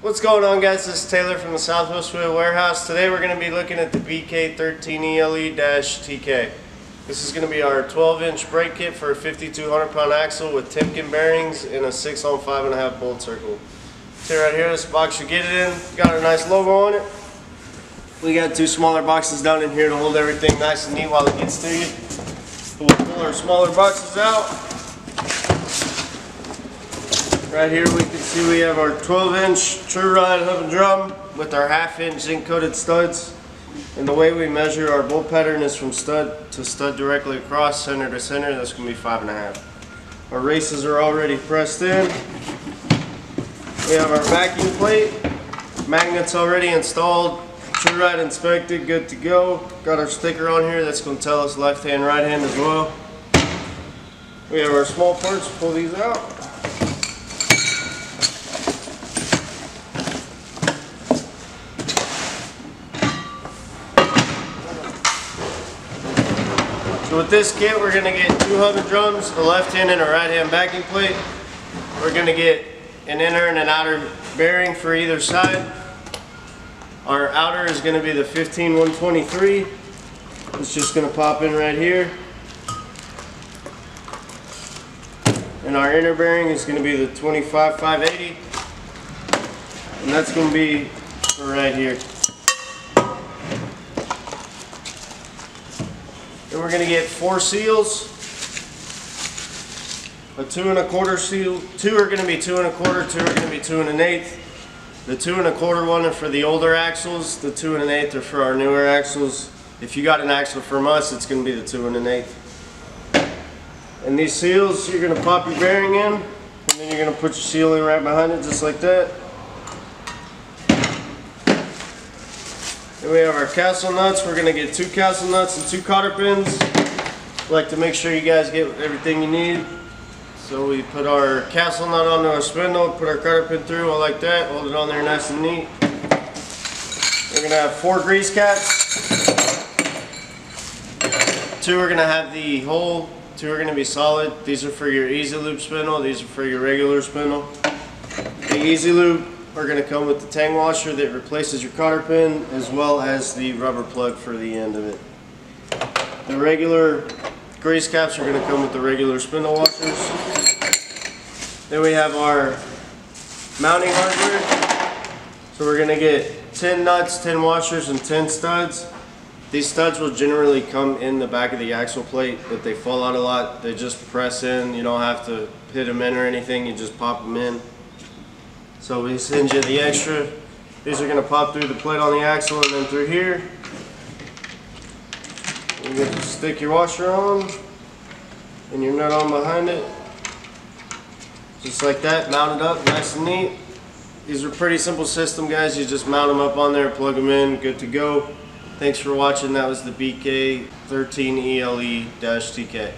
What's going on guys? This is Taylor from the Southwest Wheel Warehouse. Today we're going to be looking at the BK13ELE-TK. This is going to be our 12 inch brake kit for a 5200 pound axle with Timken bearings and a 6 on 5.5 bolt circle. See right here, this box you get it in. Got a nice logo on it. We got two smaller boxes down in here to hold everything nice and neat while it gets to you. We'll pull our smaller boxes out. Right here we can see we have our 12 inch True Ride hub and drum with our half inch zinc coated studs. And the way we measure our bolt pattern is from stud to stud directly across, center to center. That's going to be five and a half. Our races are already pressed in. We have our vacuum plate, magnets already installed, True Ride inspected, good to go. Got our sticker on here that's going to tell us left hand, right hand as well. We have our small parts, pull these out. So with this kit, we're gonna get two and drums, a left hand and a right hand backing plate. We're gonna get an inner and an outer bearing for either side. Our outer is gonna be the 15123. It's just gonna pop in right here. And our inner bearing is gonna be the 25580. And that's gonna be for right here. Then we're gonna get four seals. A two and a quarter seal, two are gonna be two and a quarter, two are gonna be two and an eighth. The two and a quarter one are for the older axles, the two and an eighth are for our newer axles. If you got an axle from us, it's gonna be the two and an eighth. And these seals, you're gonna pop your bearing in, and then you're gonna put your seal in right behind it, just like that. Then we have our castle nuts. We're gonna get two castle nuts and two cotter pins. Like to make sure you guys get everything you need. So we put our castle nut onto our spindle, put our cotter pin through, all like that, hold it on there nice and neat. We're gonna have four grease caps. Two are gonna have the hole, two are gonna be solid. These are for your E-Z Lube spindle, these are for your regular spindle. The E-Z Lube are going to come with the tang washer that replaces your cotter pin as well as the rubber plug for the end of it. The regular grease caps are going to come with the regular spindle washers. Then we have our mounting hardware. So we're going to get 10 nuts, 10 washers, and 10 studs. These studs will generally come in the back of the axle plate, but they fall out a lot. They just press in. You don't have to hit them in or anything. You just pop them in. So we send you the extra. These are going to pop through the plate on the axle and then through here. You to stick your washer on and your nut on behind it. Just like that, mount it up nice and neat. These are pretty simple system guys. You just mount them up on there, plug them in, good to go. Thanks for watching. That was the BK13ELE-TK.